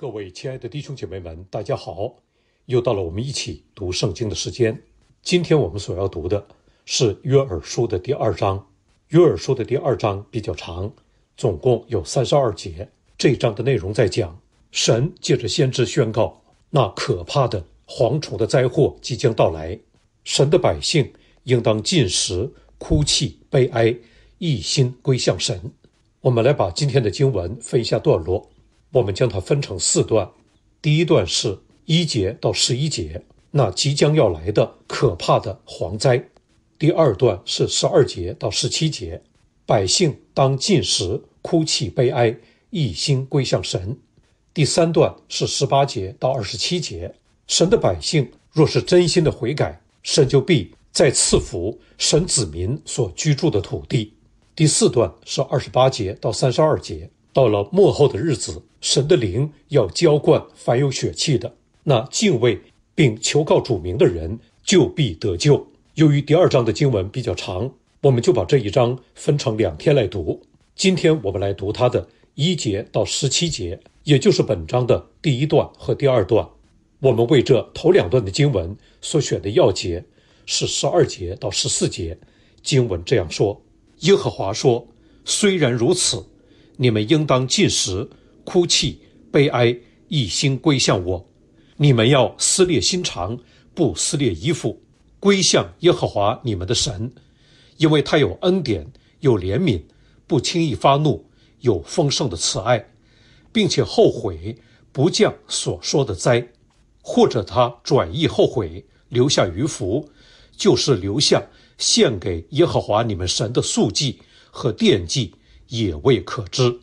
各位亲爱的弟兄姐妹们，大家好！又到了我们一起读圣经的时间。今天我们所要读的是约珥书的第二章。约珥书的第二章比较长，总共有三十二节。这一章的内容在讲神借着先知宣告，那可怕的蝗虫的灾祸即将到来，神的百姓应当进食、哭泣、悲哀，一心归向神。我们来把今天的经文分一下段落。我们将它分成四段，第一段是一节到十一节，那即将要来的可怕的蝗灾；第二段是十二节到十七节，百姓当进食、哭泣、悲哀，一心归向神；第三段是十八节到二十七节，神的百姓若是真心的悔改，神就必再赐福神子民所居住的土地；第四段是二十八节到三十二节。到了末后的日子，神的灵要浇灌凡有血气的，那敬畏并求告主名的人就必得救。由于第二章的经文比较长，我们就把这一章分成两天来读。今天我们来读它的一节到十七节，也就是本章的第一段和第二段。我们为这头两段的经文所选的要节是十二节到十四节。经文这样说：耶和华说，虽然如此。你们应当进食、哭泣、悲哀，一心归向我。你们要撕裂心肠，不撕裂衣服，归向耶和华你们的神，因为他有恩典，有怜悯，不轻易发怒，有丰盛的慈爱，并且后悔不降所说的灾，或者他转意后悔，留下余福，就是留下献给耶和华你们神的素祭和奠祭。也未可知。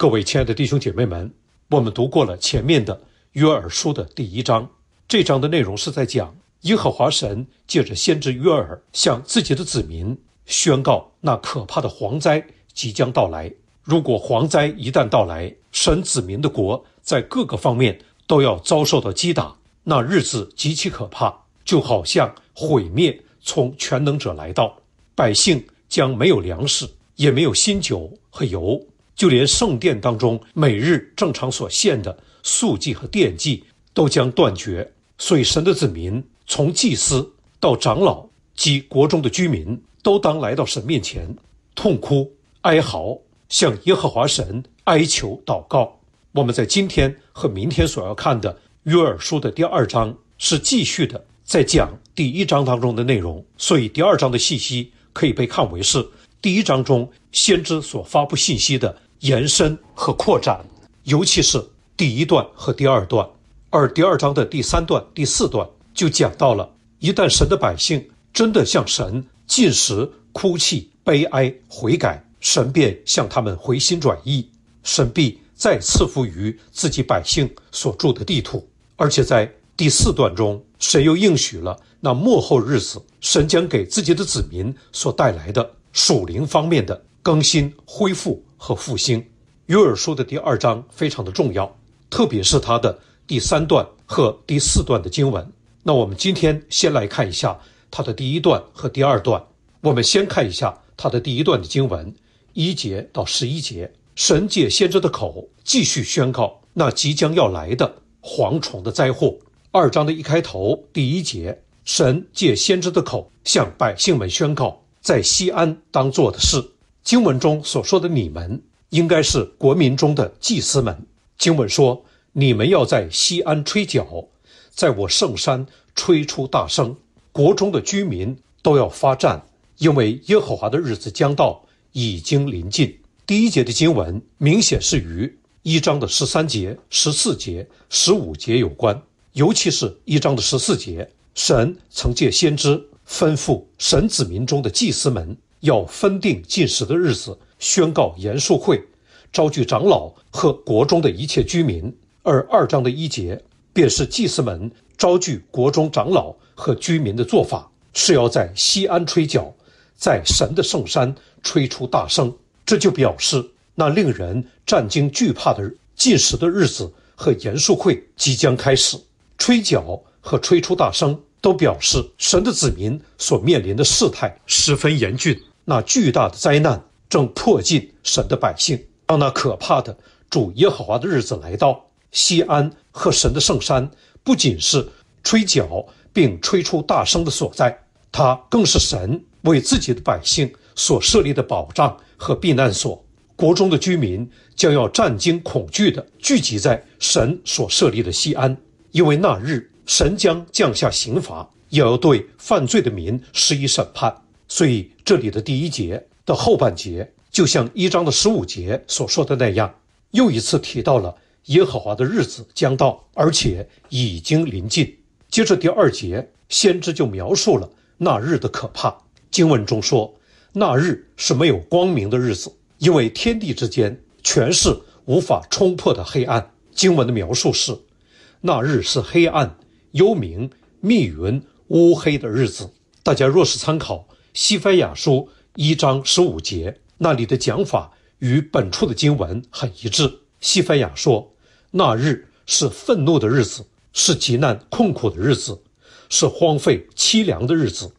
各位亲爱的弟兄姐妹们，我们读过了前面的约珥书的第一章，这章的内容是在讲耶和华神借着先知约珥向自己的子民宣告，那可怕的蝗灾即将到来。如果蝗灾一旦到来，神子民的国在各个方面都要遭受到击打，那日子极其可怕，就好像毁灭从全能者来到，百姓将没有粮食。也没有新酒和油，就连圣殿当中每日正常所献的素祭和奠祭都将断绝。所以，神的子民从祭司到长老及国中的居民，都当来到神面前，痛哭哀嚎，向耶和华神哀求祷告。我们在今天和明天所要看的约珥书的第二章，是继续的在讲第一章当中的内容。所以，第二章的信息可以被看为是。第一章中，先知所发布信息的延伸和扩展，尤其是第一段和第二段；而第二章的第三段、第四段就讲到了，一旦神的百姓真的向神进食、哭泣、悲哀、悔改，神便向他们回心转意，神必再赐福于自己百姓所住的地土。而且在第四段中，神又应许了那末后日子，神将给自己的子民所带来的。属灵方面的更新、恢复和复兴，约珥书的第二章非常的重要，特别是它的第三段和第四段的经文。那我们今天先来看一下它的第一段和第二段。我们先看一下它的第一段的经文，一节到十一节。神借先知的口继续宣告那即将要来的蝗虫的灾祸。二章的一开头，第一节，神借先知的口向百姓们宣告。在西安当做的事，经文中所说的你们，应该是国民中的祭司们。经文说，你们要在西安吹角，在我圣山吹出大声，国中的居民都要发战，因为耶和华的日子将到，已经临近。第一节的经文明显是与一章的十三节、十四节、十五节有关，尤其是一章的十四节，神曾借先知。吩咐神子民中的祭司们要分定进食的日子，宣告严肃会，召聚长老和国中的一切居民。而二章的一节便是祭司们召聚国中长老和居民的做法，是要在西安吹角，在神的圣山吹出大声。这就表示那令人战惊惧怕的进食的日子和严肃会即将开始。吹角和吹出大声。都表示神的子民所面临的事态十分严峻，那巨大的灾难正迫近神的百姓。当那可怕的主耶和华的日子来到，西安和神的圣山不仅是吹角并吹出大声的所在，它更是神为自己的百姓所设立的保障和避难所。国中的居民将要战惊恐惧地聚集在神所设立的西安，因为那日神将降下刑罚，也要对犯罪的民施以审判。所以，这里的第一节的后半节，就像一章的十五节所说的那样，又一次提到了耶和华的日子将到，而且已经临近。接着第二节，先知就描述了那日的可怕。经文中说，那日是没有光明的日子。因为天地之间全是无法冲破的黑暗。经文的描述是：那日是黑暗、幽冥、密云、乌黑的日子。大家若是参考《西番雅书》一章十五节，那里的讲法与本处的经文很一致。西番雅说：“那日是愤怒的日子，是极难困苦的日子，是荒废凄凉的日子，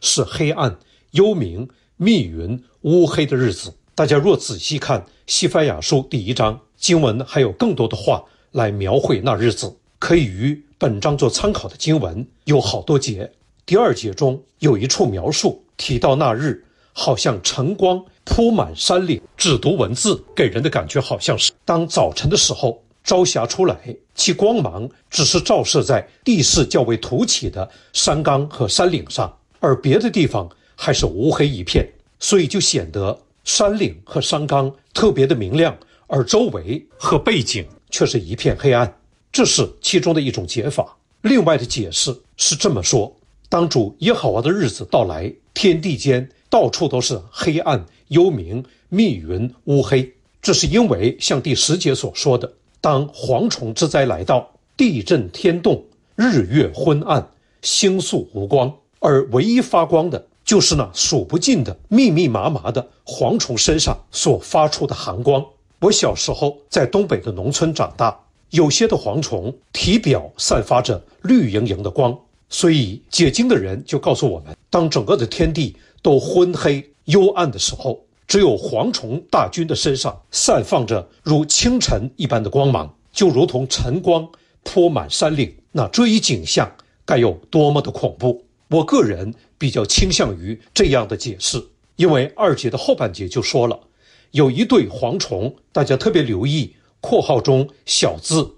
是黑暗、幽冥、密云、乌黑的日子。”大家若仔细看《西番雅书》第一章经文，还有更多的话来描绘那日子，可以与本章做参考的经文有好多节。第二节中有一处描述提到那日好像晨光铺满山岭，只读文字给人的感觉好像是当早晨的时候，朝霞出来，其光芒只是照射在地势较为凸起的山冈和山岭上，而别的地方还是乌黑一片，所以就显得。山岭和山冈特别的明亮，而周围和背景却是一片黑暗，这是其中的一种解法。另外的解释是这么说：当主耶和华的日子到来，天地间到处都是黑暗、幽冥、密云、乌黑。这是因为像第十节所说的，当蝗虫之灾来到，地震天动，日月昏暗，星宿无光，而唯一发光的。就是那数不尽的密密麻麻的蝗虫身上所发出的寒光。我小时候在东北的农村长大，有些的蝗虫体表散发着绿莹莹的光，所以解经的人就告诉我们，当整个的天地都昏黑幽暗的时候，只有蝗虫大军的身上散放着如清晨一般的光芒，就如同晨光铺满山岭。那这一景象该有多么的恐怖！我个人比较倾向于这样的解释，因为二节的后半节就说了，有一对蝗虫，大家特别留意括号中小字，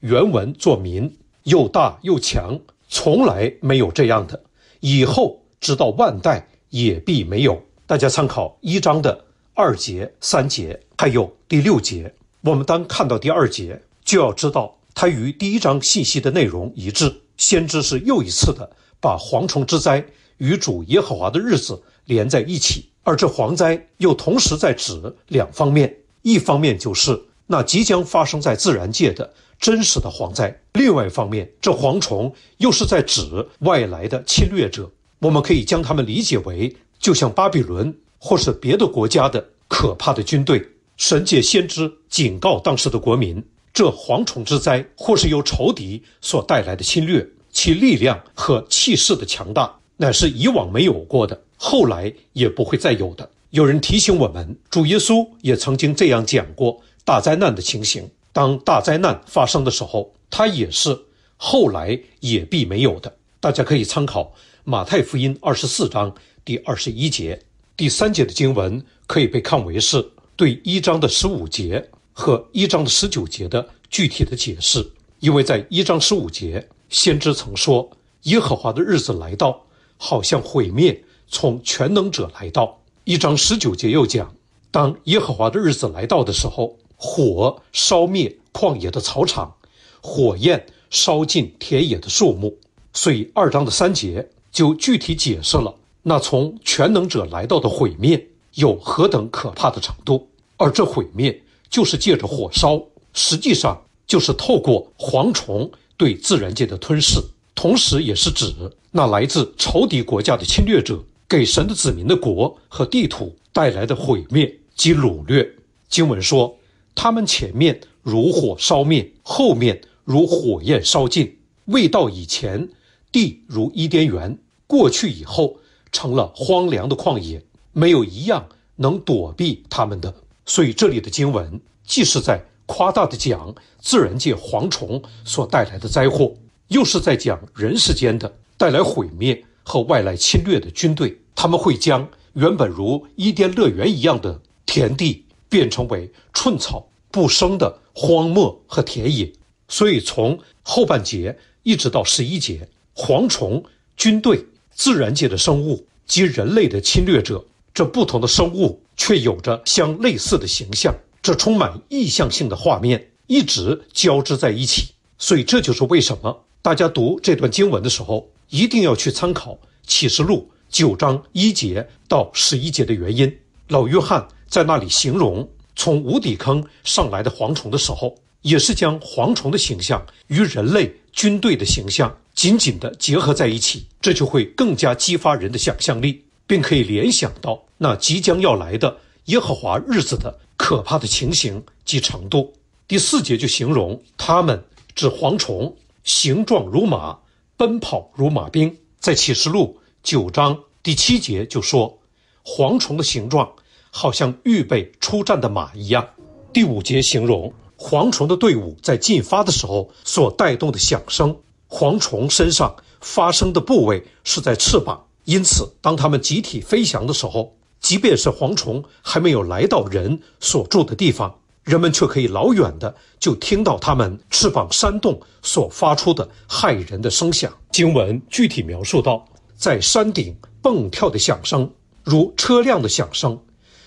原文作民，又大又强，从来没有这样的，以后直到万代也必没有。大家参考一章的二节、三节，还有第六节。我们当看到第二节，就要知道它与第一章信息的内容一致，先知是又一次的。把蝗虫之灾与主耶和华的日子连在一起，而这蝗灾又同时在指两方面：一方面就是那即将发生在自然界的真实的蝗灾；另外一方面，这蝗虫又是在指外来的侵略者。我们可以将他们理解为，就像巴比伦或是别的国家的可怕的军队。神界先知警告当时的国民，这蝗虫之灾或是由仇敌所带来的侵略。其力量和气势的强大，乃是以往没有过的，后来也不会再有的。有人提醒我们，主耶稣也曾经这样讲过大灾难的情形。当大灾难发生的时候，他也是后来也必没有的。大家可以参考马太福音二十四章第二十一节、第三节的经文，可以被看为是对一章的十五节和一章的十九节的具体的解释，因为在一章十五节。先知曾说：“耶和华的日子来到，好像毁灭从全能者来到。”一章十九节又讲：“当耶和华的日子来到的时候，火烧灭旷野的草场，火焰烧尽田野的树木。”所以二章的三节就具体解释了那从全能者来到的毁灭有何等可怕的程度。而这毁灭就是借着火烧，实际上就是透过蝗虫。对自然界的吞噬，同时也是指那来自仇敌国家的侵略者给神的子民的国和地土带来的毁灭及掳掠。经文说，他们前面如火烧灭，后面如火焰烧尽。未到以前，地如伊甸园；过去以后，成了荒凉的旷野，没有一样能躲避他们的。所以，这里的经文既是在夸大的讲自然界蝗虫所带来的灾祸，又是在讲人世间的带来毁灭和外来侵略的军队。他们会将原本如伊甸乐园一样的田地变成为寸草不生的荒漠和田野。所以从后半节一直到十一节，蝗虫、军队、自然界的生物及人类的侵略者，这不同的生物却有着相类似的形象。这充满意象性的画面一直交织在一起，所以这就是为什么大家读这段经文的时候一定要去参考启示录九章一节到十一节的原因。老约翰在那里形容从无底坑上来的蝗虫的时候，也是将蝗虫的形象与人类军队的形象紧紧地结合在一起，这就会更加激发人的想象力，并可以联想到那即将要来的耶和华日子的。可怕的情形及程度。第四节就形容他们指蝗虫，形状如马，奔跑如马兵。在启示录九章第七节就说，蝗虫的形状好像预备出战的马一样。第五节形容蝗虫的队伍在进发的时候所带动的响声。蝗虫身上发生的部位是在翅膀，因此当它们集体飞翔的时候。即便是蝗虫还没有来到人所住的地方，人们却可以老远的就听到它们翅膀扇动所发出的骇人的声响。经文具体描述到，在山顶蹦跳的响声，如车辆的响声，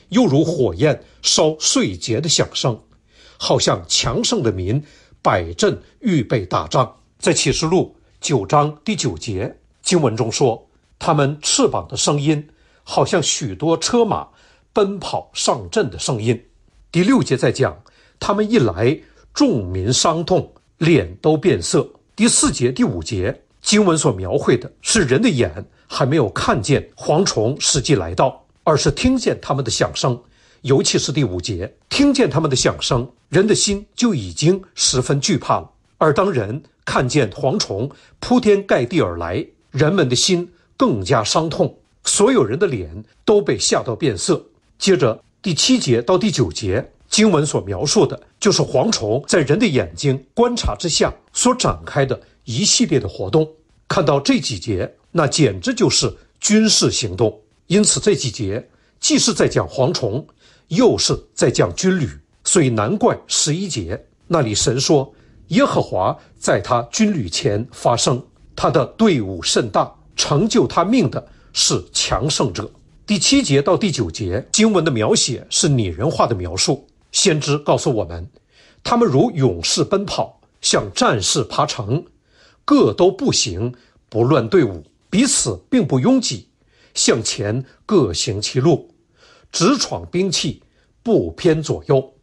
又如火焰烧碎秸的响声，好像强盛的民摆阵预备打仗。在启示录九章第九节经文中说，他们翅膀的声音。好像许多车马奔跑上阵的声音。第六节在讲，他们一来，众民伤痛，脸都变色。第四节、第五节经文所描绘的是人的眼还没有看见蝗虫实际来到，而是听见他们的响声。尤其是第五节，听见他们的响声，人的心就已经十分惧怕了。而当人看见蝗虫铺天盖地而来，人们的心更加伤痛。所有人的脸都被吓到变色。接着第七节到第九节经文所描述的，就是蝗虫在人的眼睛观察之下所展开的一系列的活动。看到这几节，那简直就是军事行动。因此这几节既是在讲蝗虫，又是在讲军旅。所以难怪十一节那里神说，耶和华在他军旅前发声，他的队伍甚大，成就他命的。是强盛者。第七节到第九节经文的描写是拟人化的描述。先知告诉我们，他们如勇士奔跑，像战士爬城，各都步行，不乱队伍，彼此并不拥挤，向前各行其路，直闯兵器，不偏左右。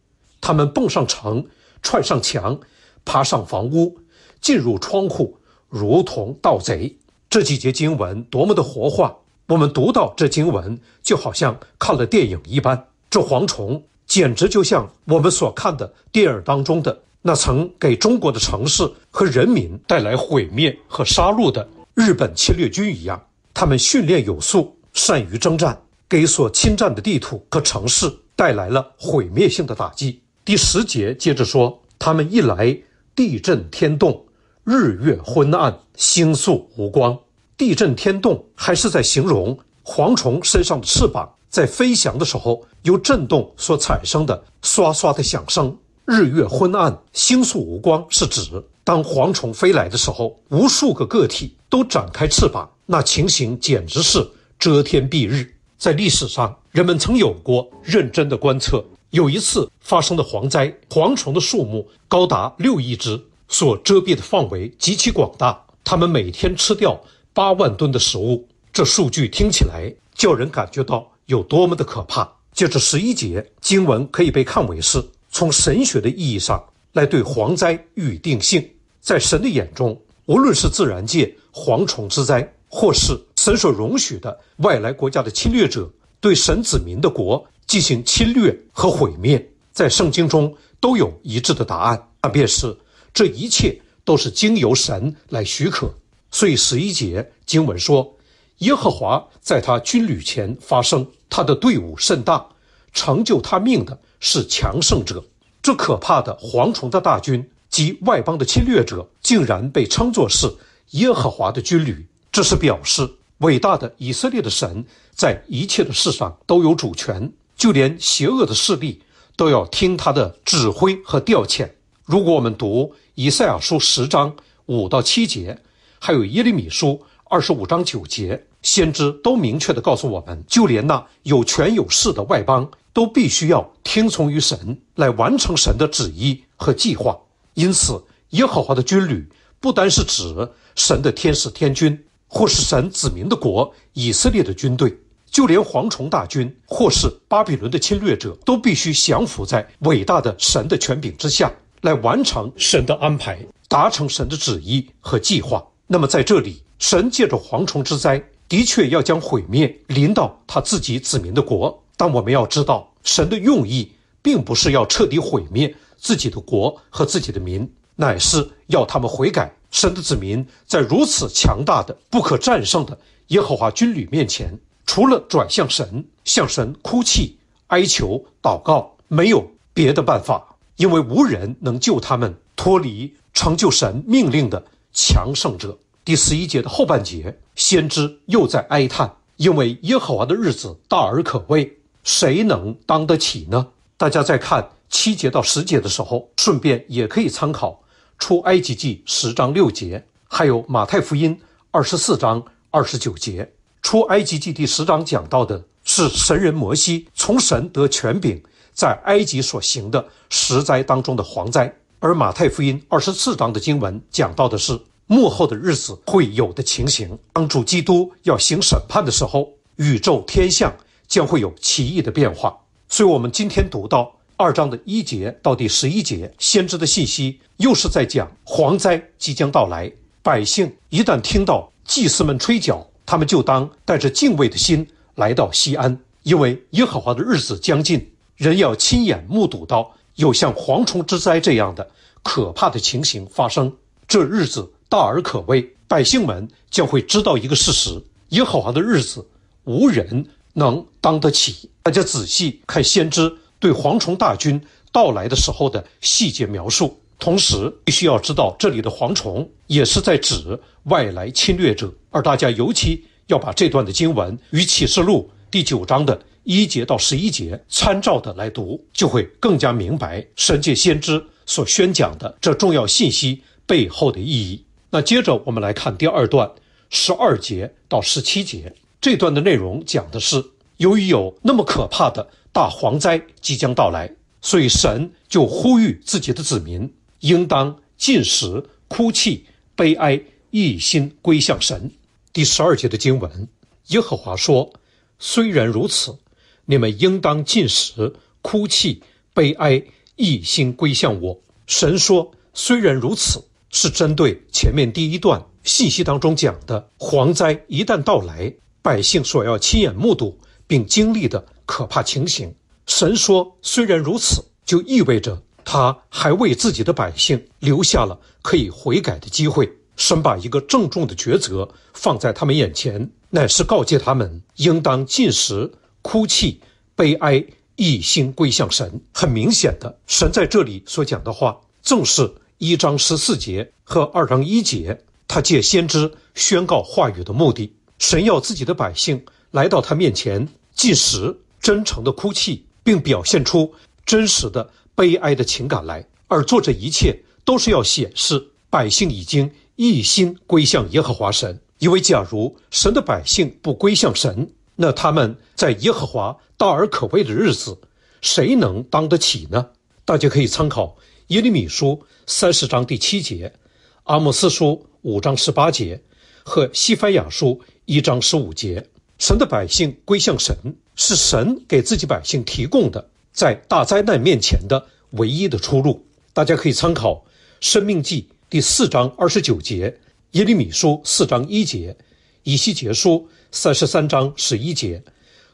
他们蹦上城，窜上墙，爬上房屋，进入窗户，如同盗贼。这几节经文多么的活化！我们读到这经文，就好像看了电影一般。这蝗虫简直就像我们所看的电影当中的那曾给中国的城市和人民带来毁灭和杀戮的日本侵略军一样。他们训练有素，善于征战，给所侵占的地图和城市带来了毁灭性的打击。第十节接着说，他们一来，地震天动，日月昏暗，星宿无光。地震天动，还是在形容蝗虫身上的翅膀在飞翔的时候由震动所产生的唰唰的响声。日月昏暗，星宿无光，是指当蝗虫飞来的时候，无数个个体都展开翅膀，那情形简直是遮天蔽日。在历史上，人们曾有过认真的观测，有一次发生的蝗灾，蝗虫的数目高达六亿只，所遮蔽的范围极其广大，它们每天吃掉。八万吨的食物，这数据听起来叫人感觉到有多么的可怕。接着十一节经文可以被看为是从神学的意义上来对蝗灾予定性。在神的眼中，无论是自然界蝗虫之灾，或是神所容许的外来国家的侵略者对神子民的国进行侵略和毁灭，在圣经中都有一致的答案，那便是这一切都是经由神来许可。所以十一节经文说，耶和华在他军旅前发声，他的队伍甚大，成就他命的是强盛者。这可怕的蝗虫的大军及外邦的侵略者，竟然被称作是耶和华的军旅。这是表示伟大的以色列的神在一切的事上都有主权，就连邪恶的势力都要听他的指挥和调遣。如果我们读以赛亚书十章五到七节，还有耶利米书二十五章九节。先知都明确地告诉我们，就连那有权有势的外邦，都必须要听从于神，来完成神的旨意和计划。因此，耶和华的军旅不单是指神的天使天军，或是神子民的国以色列的军队，就连蝗虫大军或是巴比伦的侵略者，都必须降服在伟大的神的权柄之下，来完成神的安排，达成神的旨意和计划。那么，在这里，神借着蝗虫之灾。的确要将毁灭临到他自己子民的国，但我们要知道，神的用意并不是要彻底毁灭自己的国和自己的民，乃是要他们悔改。神的子民在如此强大的、不可战胜的耶和华军旅面前，除了转向神、向神哭泣、哀求、祷告，没有别的办法，因为无人能救他们脱离成就神命令的强盛者。第十一节的后半节，先知又在哀叹，因为耶和华的日子大而可畏，谁能当得起呢？大家在看七节到十节的时候，顺便也可以参考出埃及记十章六节，还有马太福音二十四章二十九节。出埃及记第十章讲到的是神人摩西从神得权柄，在埃及所行的十灾当中的蝗灾，而马太福音二十四章的经文讲到的是。幕后的日子会有的情形，当主基督要行审判的时候，宇宙天象将会有奇异的变化。所以，我们今天读到二章的一节到第十一节，先知的信息又是在讲蝗灾即将到来。百姓一旦听到祭司们吹角，他们就当带着敬畏的心来到西安，因为耶和华的日子将近，人要亲眼目睹到有像蝗虫之灾这样的可怕的情形发生。这日子。大而可畏，百姓们将会知道一个事实：耶和华的日子，无人能当得起。大家仔细看先知对蝗虫大军到来的时候的细节描述，同时必须要知道，这里的蝗虫也是在指外来侵略者。而大家尤其要把这段的经文与启示录第九章的一节到十一节参照的来读，就会更加明白神界先知所宣讲的这重要信息背后的意义。那接着我们来看第二段，十二节到十七节这段的内容讲的是，由于有那么可怕的大蝗灾即将到来，所以神就呼吁自己的子民应当进食、哭泣、悲哀，一心归向神。第十二节的经文，耶和华说：“虽然如此，你们应当进食、哭泣、悲哀，一心归向我。”神说：“虽然如此。”是针对前面第一段信息当中讲的蝗灾一旦到来，百姓所要亲眼目睹并经历的可怕情形。神说，虽然如此，就意味着他还为自己的百姓留下了可以悔改的机会。神把一个郑重的抉择放在他们眼前，乃是告诫他们应当进食、哭泣、悲哀，一心归向神。很明显的，神在这里所讲的话，正是。一章十四节和二章一节，他借先知宣告话语的目的，神要自己的百姓来到他面前进食，真诚的哭泣，并表现出真实的悲哀的情感来。而做这一切，都是要显示百姓已经一心归向耶和华神。因为假如神的百姓不归向神，那他们在耶和华大而可畏的日子，谁能当得起呢？大家可以参考。耶利米书三十章第七节，阿莫斯书五章十八节和西番雅书一章十五节，神的百姓归向神，是神给自己百姓提供的在大灾难面前的唯一的出路。大家可以参考生命记第四章二十九节，耶利米书四章一节，以西结书三十三章十一节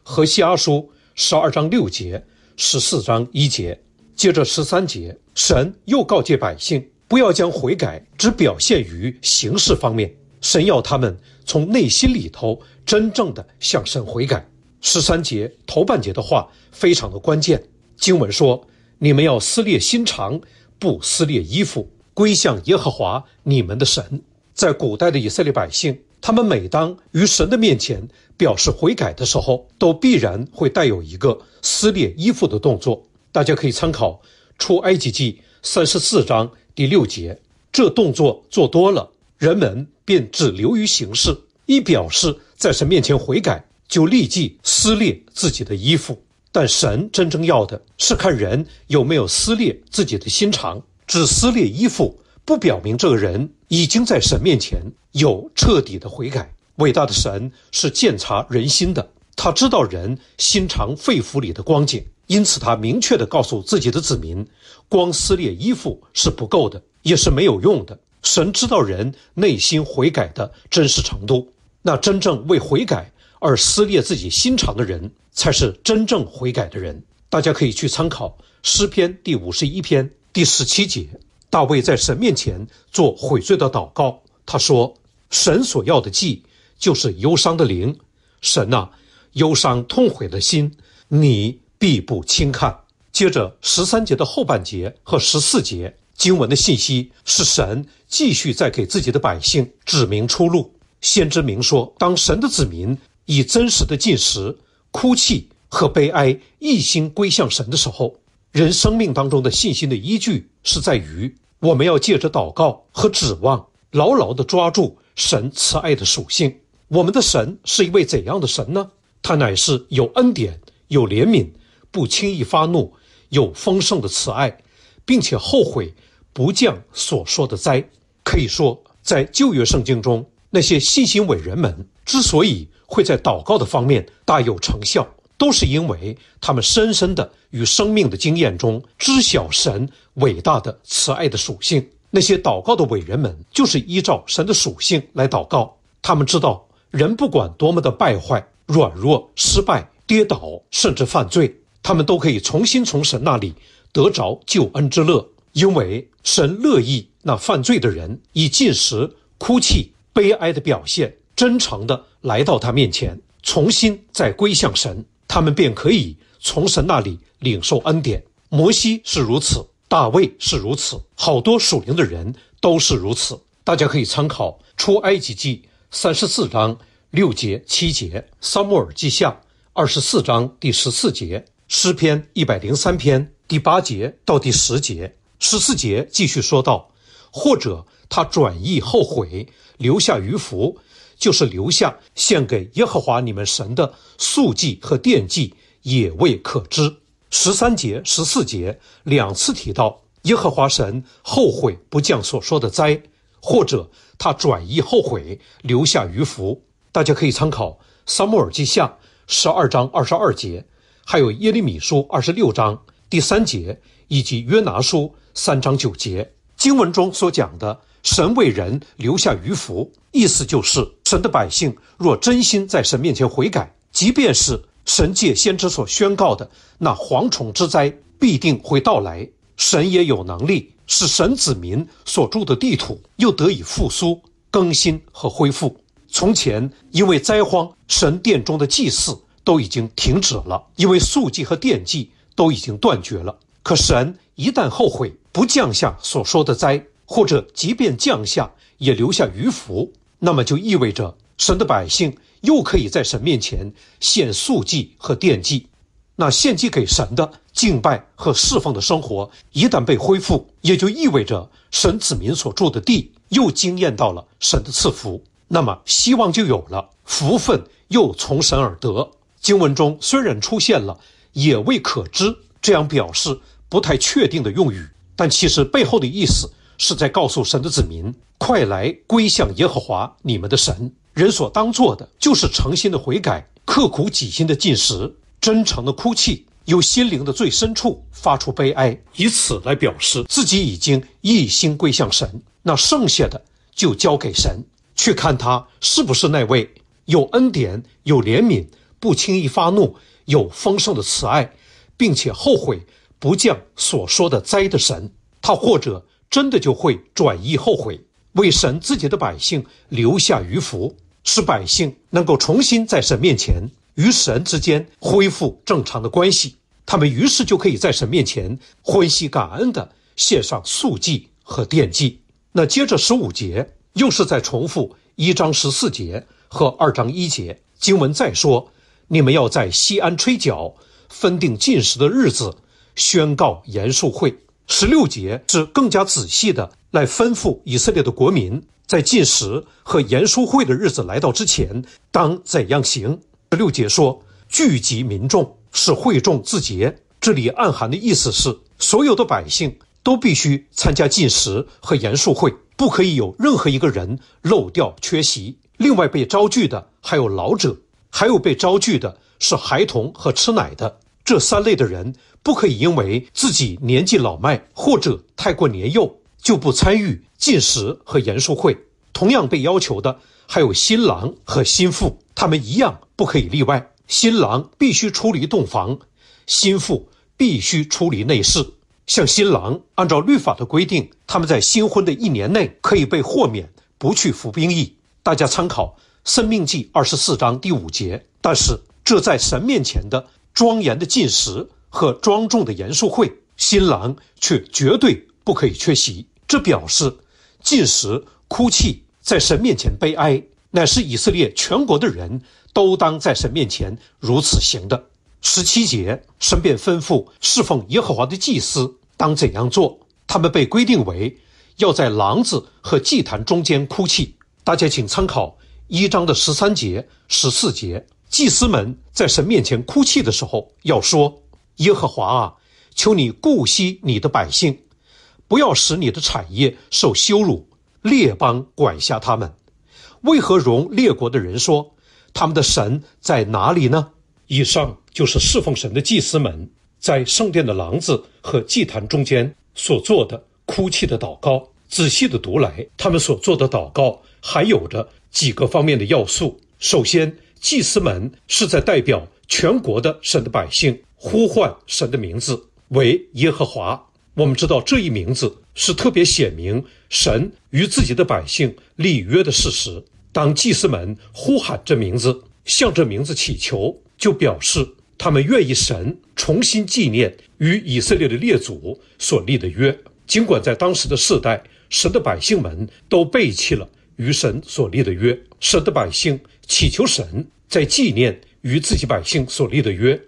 和西阿书十二章六节、十四章一节。接着十三节，神又告诫百姓，不要将悔改只表现于形式方面，神要他们从内心里头真正的向神悔改。十三节头半节的话非常的关键，经文说：“你们要撕裂心肠，不撕裂衣服，归向耶和华你们的神。在古代的以色列百姓，他们每当于神的面前表示悔改的时候，都必然会带有一个撕裂衣服的动作。大家可以参考《出埃及记》三十四章第六节。这动作做多了，人们便只流于形式，一表示在神面前悔改，就立即撕裂自己的衣服。但神真正要的是看人有没有撕裂自己的心肠，只撕裂衣服，不表明这个人已经在神面前有彻底的悔改。伟大的神是鉴察人心的，他知道人心肠肺腑里的光景，因此他明确地告诉自己的子民：光撕裂衣服是不够的，也是没有用的。神知道人内心悔改的真实程度，那真正为悔改。而撕裂自己心肠的人，才是真正悔改的人。大家可以去参考诗篇第五十一篇第十七节，大卫在神面前做悔罪的祷告。他说：“神所要的祭，就是忧伤的灵。神呐，忧伤痛悔的心，你必不轻看。”接着十三节的后半节和十四节经文的信息，是神继续在给自己的百姓指明出路。先知明说：“当神的子民。”以真实的进食、哭泣和悲哀一心归向神的时候，人生命当中的信心的依据是在于我们要借着祷告和指望，牢牢地抓住神慈爱的属性。我们的神是一位怎样的神呢？他乃是有恩典、有怜悯、不轻易发怒、有丰盛的慈爱，并且后悔不降所说的灾。可以说，在旧约圣经中，那些信心伟人们之所以会在祷告的方面大有成效，都是因为他们深深的与生命的经验中知晓神伟大的慈爱的属性。那些祷告的伟人们，就是依照神的属性来祷告。他们知道，人不管多么的败坏、软弱、失败、跌倒，甚至犯罪，他们都可以重新从神那里得着救恩之乐，因为神乐意那犯罪的人以进食、哭泣、悲哀的表现。真诚地来到他面前，重新再归向神，他们便可以从神那里领受恩典。摩西是如此，大卫是如此，好多属灵的人都是如此。大家可以参考出埃及记三十四章六节七节，撒母耳记下二十四章第十四节，诗篇一百零三篇第八节到第十节。十四节继续说道：或者他转意后悔，留下余福。就是留下献给耶和华你们神的素祭和奠祭，也未可知。十三节、十四节两次提到耶和华神后悔不降所说的灾，或者他转意后悔留下余福。大家可以参考撒母耳记下十二章二十二节，还有耶利米书二十六章第三节，以及约拿书三章九节经文中所讲的。神为人留下余福，意思就是神的百姓若真心在神面前悔改，即便是神界先知所宣告的那蝗虫之灾必定会到来，神也有能力使神子民所住的地土又得以复苏、更新和恢复。从前因为灾荒，神殿中的祭祀都已经停止了，因为素祭和奠祭都已经断绝了。可神一旦后悔，不降下所说的灾。或者，即便降下，也留下余福，那么就意味着神的百姓又可以在神面前献素祭和奠祭。那献祭给神的敬拜和侍奉的生活一旦被恢复，也就意味着神子民所住的地又惊艳到了神的赐福，那么希望就有了，福分又从神而得。经文中虽然出现了“也未可知”这样表示不太确定的用语，但其实背后的意思。是在告诉神的子民，快来归向耶和华你们的神。人所当做的，就是诚心的悔改，刻苦己心的进食，真诚的哭泣，由心灵的最深处发出悲哀，以此来表示自己已经一心归向神。那剩下的就交给神，去看他是不是那位有恩典、有怜悯、不轻易发怒、有丰盛的慈爱，并且后悔不降所说的灾的神。他或者。真的就会转意后悔，为神自己的百姓留下余福，使百姓能够重新在神面前与神之间恢复正常的关系。他们于是就可以在神面前欢喜感恩的献上素祭和奠祭。那接着十五节又是在重复一章十四节和二章一节经文再说：你们要在西安吹角，分定进食的日子，宣告严肃会。十六节是更加仔细的来吩咐以色列的国民，在进食和严肃会的日子来到之前，当怎样行。十六节说，聚集民众，使会众自洁。这里暗含的意思是，所有的百姓都必须参加进食和严肃会，不可以有任何一个人漏掉缺席。另外被招聚的还有老者，还有被招聚的是孩童和吃奶的。这三类的人不可以因为自己年纪老迈或者太过年幼就不参与进食和严肃会。同样被要求的还有新郎和新妇，他们一样不可以例外。新郎必须出离洞房，新妇必须出离内室。像新郎，按照律法的规定，他们在新婚的一年内可以被豁免，不去服兵役。大家参考《生命记》二十四章第五节。但是这在神面前的。庄严的进食和庄重的严肃会，新郎却绝对不可以缺席。这表示进食、哭泣，在神面前悲哀，乃是以色列全国的人都当在神面前如此行的。十七节，神便吩咐侍奉耶和华的祭司当怎样做。他们被规定为要在廊子和祭坛中间哭泣。大家请参考一章的十三节、十四节。祭司们在神面前哭泣的时候，要说：“耶和华啊，求你顾惜你的百姓，不要使你的产业受羞辱。列邦管辖他们，为何容列国的人说他们的神在哪里呢？”以上就是侍奉神的祭司们在圣殿的廊子和祭坛中间所做的哭泣的祷告。仔细的读来，他们所做的祷告还有着几个方面的要素。首先，祭司们是在代表全国的神的百姓呼唤神的名字为耶和华。我们知道这一名字是特别显明神与自己的百姓立约的事实。当祭司们呼喊这名字，向这名字祈求，就表示他们愿意神重新纪念与以色列的列祖所立的约。尽管在当时的世代，神的百姓们都背弃了与神所立的约，神的百姓。祈求神在纪念与自己百姓所立的约，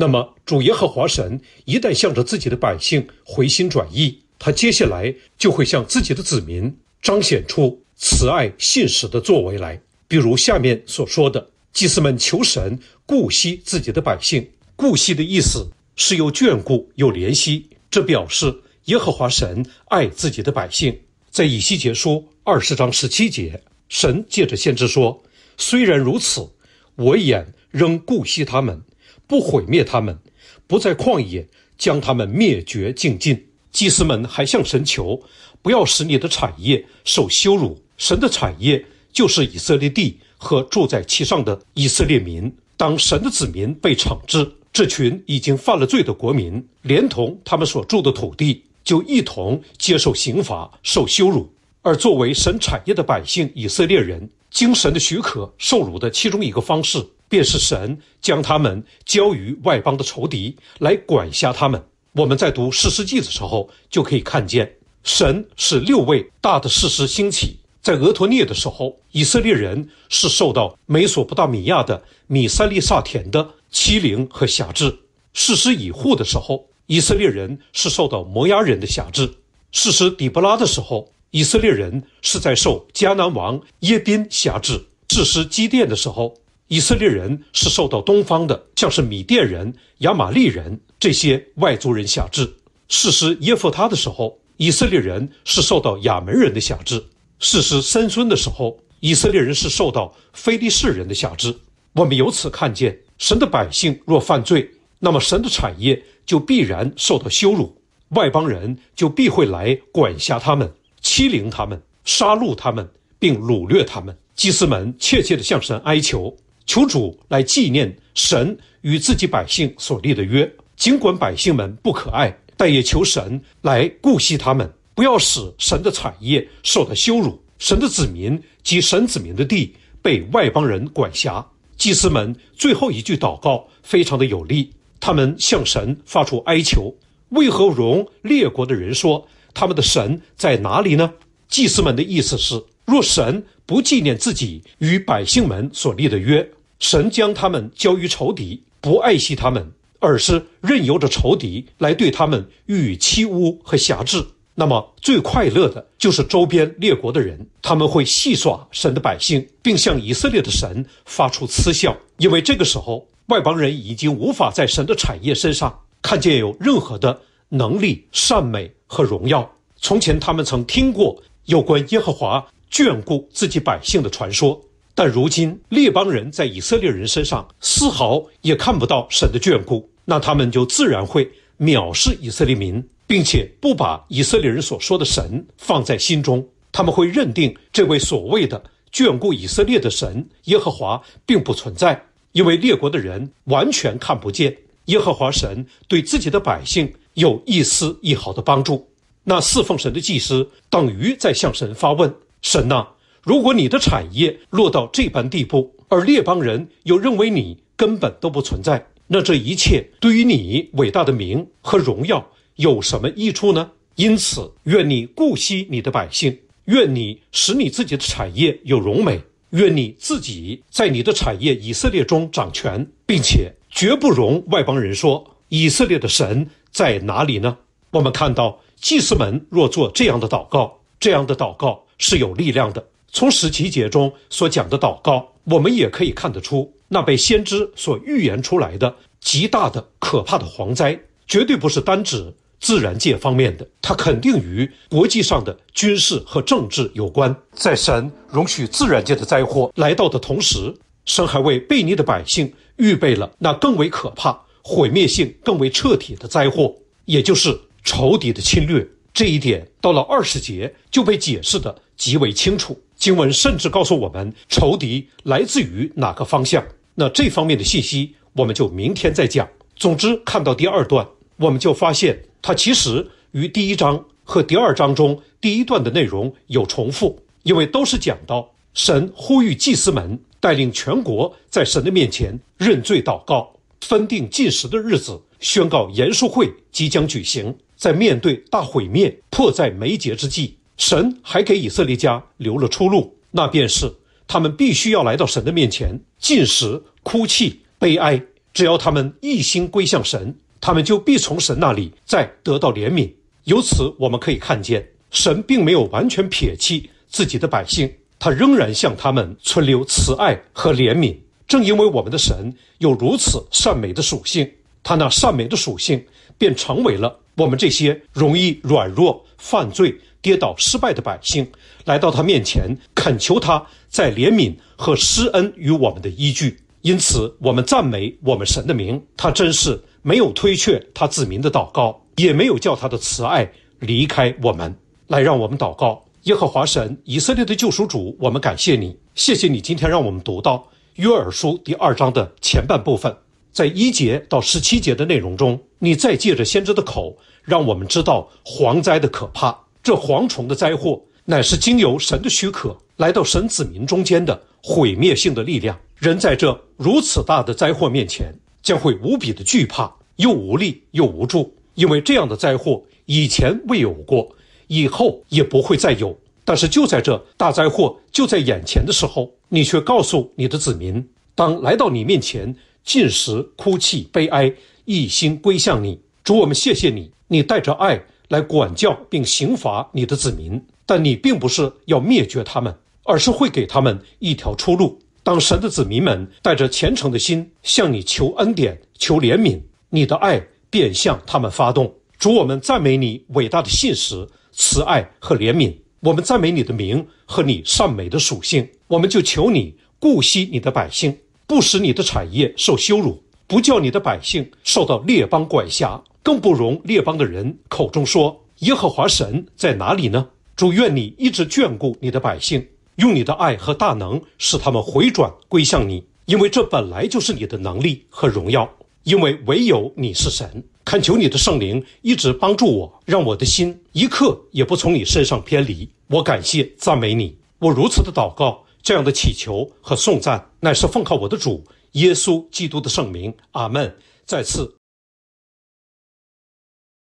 那么主耶和华神一旦向着自己的百姓回心转意，他接下来就会向自己的子民彰显出慈爱信实的作为来。比如下面所说的，祭司们求神顾惜自己的百姓，顾惜的意思是又眷顾、又怜惜，这表示耶和华神爱自己的百姓。在以西结书二十章十七节，神借着先知说。虽然如此，我眼仍顾惜他们，不毁灭他们，不在旷野将他们灭绝尽尽。祭司们还向神求，不要使你的产业受羞辱。神的产业就是以色列地和住在其上的以色列民。当神的子民被惩治，这群已经犯了罪的国民，连同他们所住的土地，就一同接受刑罚，受羞辱。而作为神产业的百姓，以色列人。经神的许可受辱的其中一个方式，便是神将他们交于外邦的仇敌来管辖他们。我们在读士师记的时候，就可以看见神使六位大的士师兴起。在俄托涅的时候，以色列人是受到美索不达米亚的米三利萨田的欺凌和辖制；士师以护的时候，以色列人是受到摩押人的辖制；士师底波拉的时候。以色列人是在受迦南王耶宾辖制；士师基甸的时候，以色列人是受到东方的，像是米甸人、亚玛利人这些外族人辖制；士师耶弗他的时候，以色列人是受到亚门人的辖制；士师参孙的时候，以色列人是受到非利士人的辖制。我们由此看见，神的百姓若犯罪，那么神的产业就必然受到羞辱，外邦人就必会来管辖他们。欺凌他们，杀戮他们，并掳掠他们。祭司们切切地向神哀求，求主来纪念神与自己百姓所立的约。尽管百姓们不可爱，但也求神来顾惜他们，不要使神的产业受到羞辱，神的子民及神子民的地被外邦人管辖。祭司们最后一句祷告非常的有力，他们向神发出哀求。为何容列国的人说他们的神在哪里呢？祭司们的意思是，若神不纪念自己与百姓们所立的约，神将他们交于仇敌，不爱惜他们，而是任由着仇敌来对他们予以欺侮和辖制。那么最快乐的就是周边列国的人，他们会戏耍神的百姓，并向以色列的神发出嗤笑，因为这个时候外邦人已经无法在神的产业身上看见有任何的能力、善美和荣耀。从前他们曾听过有关耶和华眷顾自己百姓的传说，但如今列邦人在以色列人身上丝毫也看不到神的眷顾，那他们就自然会藐视以色列民。并且不把以色列人所说的神放在心中，他们会认定这位所谓的眷顾以色列的神耶和华并不存在，因为列国的人完全看不见耶和华神对自己的百姓有一丝一毫的帮助。那侍奉神的祭司等于在向神发问：神呐，如果你的产业落到这般地步，而列邦人又认为你根本都不存在，那这一切对于你伟大的名和荣耀。有什么益处呢？因此，愿你顾惜你的百姓，愿你使你自己的产业有荣美，愿你自己在你的产业以色列中掌权，并且绝不容外邦人说以色列的神在哪里呢？我们看到祭司们若做这样的祷告，这样的祷告是有力量的。从十七节中所讲的祷告，我们也可以看得出，那被先知所预言出来的极大的可怕的蝗灾，绝对不是单指。自然界方面的，它肯定与国际上的军事和政治有关。在神容许自然界的灾祸来到的同时，神还为悖逆的百姓预备了那更为可怕、毁灭性更为彻底的灾祸，也就是仇敌的侵略。这一点到了二十节就被解释的极为清楚。经文甚至告诉我们仇敌来自于哪个方向。那这方面的信息我们就明天再讲。总之，看到第二段，我们就发现。它其实与第一章和第二章中第一段的内容有重复，因为都是讲到神呼吁祭司们带领全国在神的面前认罪祷告，分定禁食的日子，宣告严肃会即将举行。在面对大毁灭迫在眉睫之际，神还给以色列家留了出路，那便是他们必须要来到神的面前进食、哭泣、悲哀。只要他们一心归向神。他们就必从神那里再得到怜悯。由此，我们可以看见，神并没有完全撇弃自己的百姓，他仍然向他们存留慈爱和怜悯。正因为我们的神有如此善美的属性，他那善美的属性便成为了我们这些容易软弱、犯罪、跌倒、失败的百姓来到他面前恳求他在怜悯和施恩于我们的依据。因此，我们赞美我们神的名，他真是。没有推却他子民的祷告，也没有叫他的慈爱离开我们。来，让我们祷告：耶和华神，以色列的救赎主，我们感谢你，谢谢你今天让我们读到约珥书第二章的前半部分，在一节到十七节的内容中，你再借着先知的口，让我们知道蝗灾的可怕。这蝗虫的灾祸，乃是经由神的许可来到神子民中间的毁灭性的力量。人在这如此大的灾祸面前。将会无比的惧怕，又无力又无助，因为这样的灾祸以前未有过，以后也不会再有。但是就在这大灾祸就在眼前的时候，你却告诉你的子民，当来到你面前进食、哭泣、悲哀，一心归向你。主，我们谢谢你，你带着爱来管教并刑罚你的子民，但你并不是要灭绝他们，而是会给他们一条出路。当神的子民们带着虔诚的心向你求恩典、求怜悯，你的爱便向他们发动。主，我们赞美你伟大的信实、慈爱和怜悯。我们赞美你的名和你善美的属性。我们就求你顾惜你的百姓，不使你的产业受羞辱，不叫你的百姓受到列邦管辖，更不容列邦的人口中说耶和华神在哪里呢？主，愿你一直眷顾你的百姓。用你的爱和大能使他们回转归向你，因为这本来就是你的能力和荣耀。因为唯有你是神，恳求你的圣灵一直帮助我，让我的心一刻也不从你身上偏离。我感谢赞美你，我如此的祷告，这样的祈求和颂赞，乃是奉靠我的主耶稣基督的圣名。阿门。再次